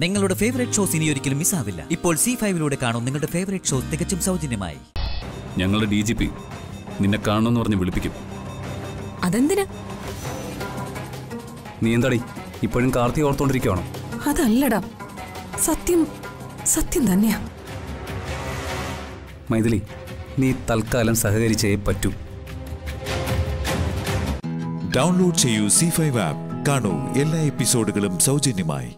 നിങ്ങളുടെ favourite shows ഇനി ഒരിക്കലും മിസ്സാവില്ല ഇപ്പോൾ സി ഫൈവിലൂടെ കാണും നിങ്ങളുടെ ഫേവറേറ്റ് ഷോ തികച്ചും സൗജന്യമായി. ഞങ്ങളുടെ ഡി ജി പി നിന്നെ കാണണമെന്ന് പറഞ്ഞ് വിളിപ്പിക്കും. അതെന്തിനാ? നീ എന്താടി ഇപ്പോഴും കാർത്തി ഓർത്തോണ്ടിരിക്കുവാണോ? അതല്ലടാ. സത്യം സത്യം തന്നെയാ. മൈഥിലി നീ തൽക്കാലം സഹകരിച്ചേ പറ്റൂ. ഡൗൺലോഡ് ചെയ്യൂ സി ഫൈവ് ആപ്പ്. കാണൂ എല്ലാ എപ്പിസോഡുകളും സൗജന്യമായി.